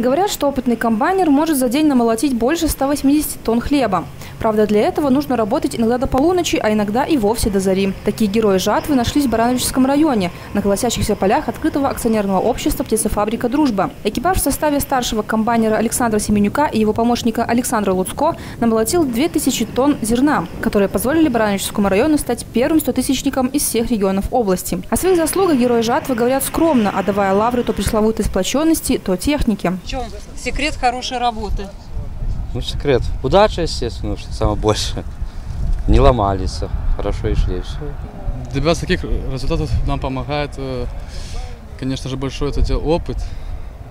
Говорят, что опытный комбайнер может за день намолотить больше 180 тонн хлеба. Правда, для этого нужно работать иногда до полуночи, а иногда и вовсе до зари. Такие герои жатвы нашлись в Барановичском районе, на колосящихся полях открытого акционерного общества «Птицефабрика Дружба». Экипаж в составе старшего комбайнера Александра Семенюка и его помощника Александра Луцко намолотил 2000 тонн зерна, которые позволили Барановичскому району стать первым 100-тысячником из всех регионов области. О своих заслугах герои жатвы говорят скромно, отдавая лавры то пресловутой сплоченности, то технике. Чем секрет хорошей работы? Ну, секрет. Удача, естественно, что самое большее. Не ломались, хорошо и шли, все. Добиваться таких результатов нам помогает, э, конечно же, большой это опыт,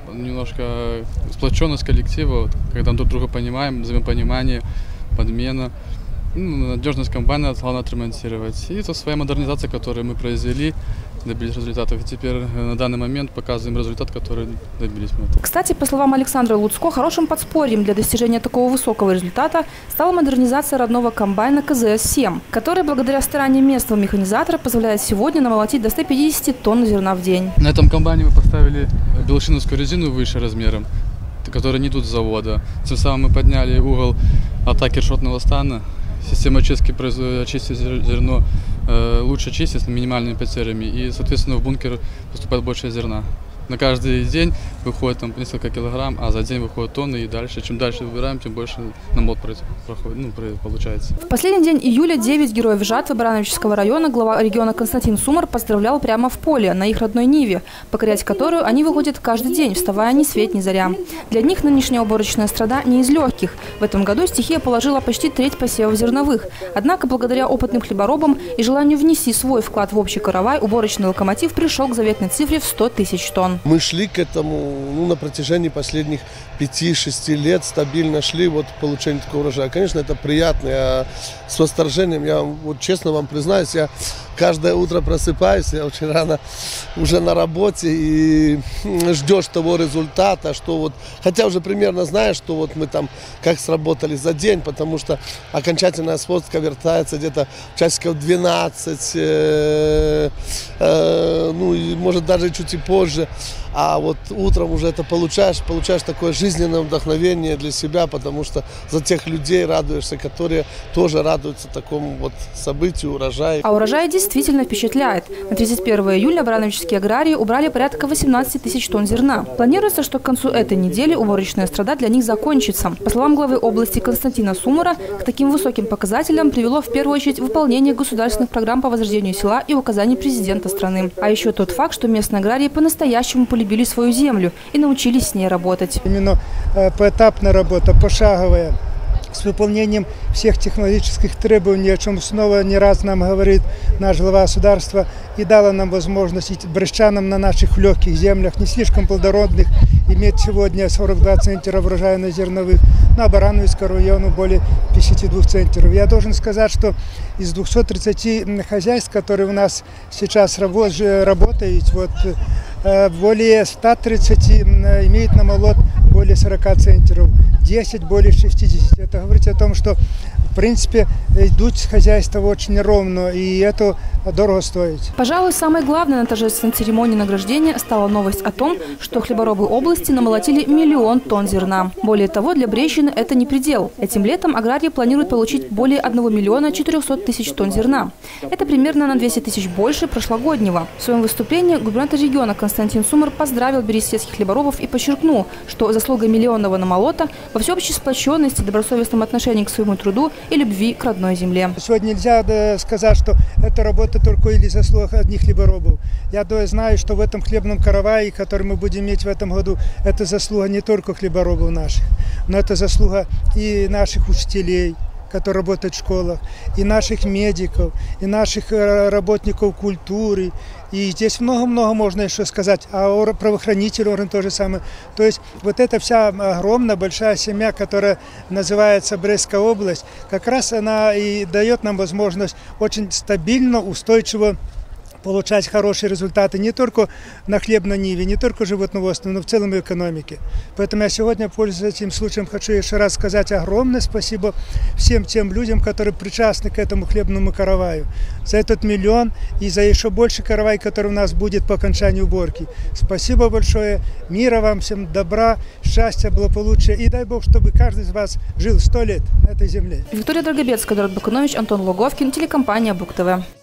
немножко сплоченность коллектива, вот, когда мы друг друга понимаем, взаимопонимание, подмена, ну, надежность комбайна главное отремонтировать. И то своя модернизация, которую мы произвели, добились результатов. И теперь э, на данный момент показываем результат, который добились мы. этого. Кстати, по словам Александра Луцко, хорошим подспорьем для достижения такого высокого результата стала модернизация родного комбайна КЗС-7, который благодаря стараниям местного механизатора позволяет сегодня намолотить до 150 тонн зерна в день. На этом комбайне мы поставили белошиновскую резину выше размером, которая не идут с завода. Тем самым мы подняли угол атаки шотного стана. Система очистки производит очистит зер- зерно лучше чистит с минимальными потерями и, соответственно, в бункер поступает больше зерна. На каждый день выходит там несколько килограмм, а за день выходит тонны и дальше. Чем дальше выбираем, тем больше намот проис- проходит, ну, получается. В последний день июля 9 героев жатвы Барановического района глава региона Константин Сумар поздравлял прямо в поле, на их родной Ниве, покорять которую они выходят каждый день, вставая ни свет ни заря. Для них нынешняя уборочная страда не из легких. В этом году стихия положила почти треть посевов зерновых. Однако, благодаря опытным хлеборобам и желанию внести свой вклад в общий каравай, уборочный локомотив пришел к заветной цифре в 100 тысяч тонн. Мы шли к этому ну, на протяжении последних 5-6 лет, стабильно шли вот к получению такого урожая. Конечно, это приятно. Я с восторжением, я вот честно вам признаюсь, я каждое утро просыпаюсь, я очень рано уже на работе и ждешь того результата, что вот, хотя уже примерно знаешь, что вот мы там как сработали за день, потому что окончательная сводка вертается где-то часиков 12, э, э, ну и может даже чуть и позже. А вот утром уже это получаешь, получаешь такое жизненное вдохновение для себя, потому что за тех людей радуешься, которые тоже радуются такому вот событию, урожаю. А урожай действительно впечатляет. На 31 июля барановические аграрии убрали порядка 18 тысяч тонн зерна. Планируется, что к концу этой недели уборочная страда для них закончится. По словам главы области Константина Сумара, к таким высоким показателям привело в первую очередь выполнение государственных программ по возрождению села и указаний президента страны. А еще тот факт, что местные аграрии по-настоящему полюбили свою землю и научились с ней работать. Именно э, поэтапная работа, пошаговая, с выполнением всех технологических требований, о чем снова не раз нам говорит наш глава государства, и дала нам возможность брещанам на наших легких землях, не слишком плодородных, иметь сегодня 42 центра урожайных зерновых, на Барановицкому району более 52 центров. Я должен сказать, что из 230 хозяйств, которые у нас сейчас работают, вот, э, более 130 м, имеют на молот более 40 центров, 10 более 60. Это говорит о том, что в принципе идут хозяйства очень ровно, и это дорого стоит. Пожалуй, самое главное на торжественной церемонии награждения стала новость о том, что хлеборобы области намолотили миллион тонн зерна. Более того, для Брещины это не предел. Этим летом аграрии планируют получить более 1 миллиона 400 тысяч тонн зерна. Это примерно на 200 тысяч больше прошлогоднего. В своем выступлении губернатор региона Константин Сумар поздравил берестейских хлеборобов и подчеркнул, что заслуга миллионного намолота во всеобщей сплоченности, добросовестном отношении к своему труду и любви к родной земле. Сегодня нельзя да, сказать, что это работа только или заслуга одних хлеборобов. Я да, знаю, что в этом хлебном каравае, который мы будем иметь в этом году, это заслуга не только хлеборобов наших, но это заслуга и наших учителей, которые работают в школах, и наших медиков, и наших э, работников культуры. И здесь много-много можно еще сказать. А о правоохранительный орган то же самое. То есть вот эта вся огромная большая семья, которая называется Брестская область, как раз она и дает нам возможность очень стабильно, устойчиво получать хорошие результаты не только на хлебной ниве, не только животноводстве, но в целом и экономике. Поэтому я сегодня, пользуясь этим случаем, хочу еще раз сказать огромное спасибо всем тем людям, которые причастны к этому хлебному караваю. За этот миллион и за еще больше каравай, который у нас будет по окончании уборки. Спасибо большое, мира вам всем, добра, счастья, благополучия и дай Бог, чтобы каждый из вас жил сто лет на этой земле. Виктория Драгобецкая, Эдуард Бакунович, Антон Луговкин, телекомпания Бук ТВ.